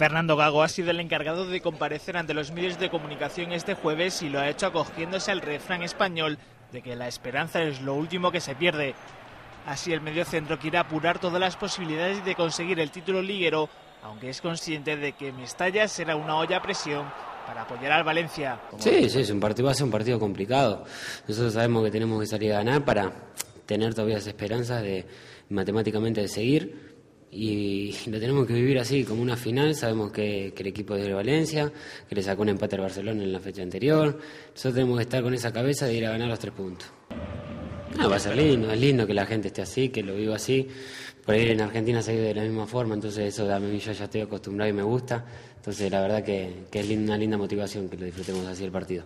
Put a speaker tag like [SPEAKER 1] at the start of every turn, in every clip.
[SPEAKER 1] Fernando Gago ha sido el encargado de comparecer ante los medios de comunicación este jueves y lo ha hecho acogiéndose al refrán español de que la esperanza es lo último que se pierde. Así el mediocentro quiere apurar todas las posibilidades de conseguir el título liguero, aunque es consciente de que Mestalla será una olla a presión para apoyar al Valencia.
[SPEAKER 2] Sí, sí, es un partido, va a ser un partido complicado. Nosotros sabemos que tenemos que salir a ganar para tener todavía esperanzas de matemáticamente de seguir y lo tenemos que vivir así, como una final. Sabemos que, el equipo es de Valencia, que le sacó un empate al Barcelona en la fecha anterior. Nosotros tenemos que estar con esa cabeza de ir a ganar los tres puntos. Va a ser lindo, es lindo que la gente esté así, que lo viva así. Por ahí en Argentina se vive de la misma forma, entonces eso a mí yo ya estoy acostumbrado y me gusta. Entonces la verdad que, que es una linda motivación que lo disfrutemos así el partido.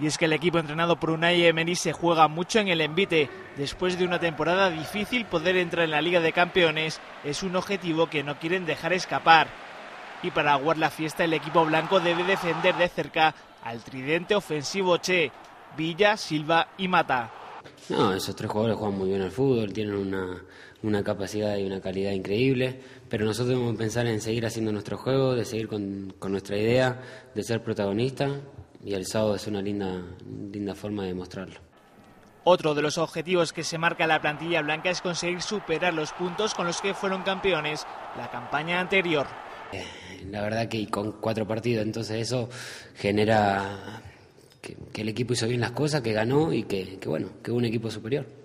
[SPEAKER 1] Y es que el equipo entrenado por Unai Emery se juega mucho en el envite. Después de una temporada difícil, poder entrar en la Liga de Campeones es un objetivo que no quieren dejar escapar. Y para aguar la fiesta, el equipo blanco debe defender de cerca al tridente ofensivo Che, Villa, Silva y Mata.
[SPEAKER 2] No, esos tres jugadores juegan muy bien al fútbol, tienen una, una capacidad y una calidad increíble, pero nosotros debemos pensar en seguir haciendo nuestro juego, de seguir con, con nuestra idea, de ser protagonistas y el sábado es una linda, linda forma de mostrarlo.
[SPEAKER 1] Otro de los objetivos que se marca la plantilla blanca es conseguir superar los puntos con los que fueron campeones la campaña anterior.
[SPEAKER 2] Eh, la verdad que con cuatro partidos, entonces eso genera que, el equipo hizo bien las cosas, que ganó y que, que bueno, que un equipo superior.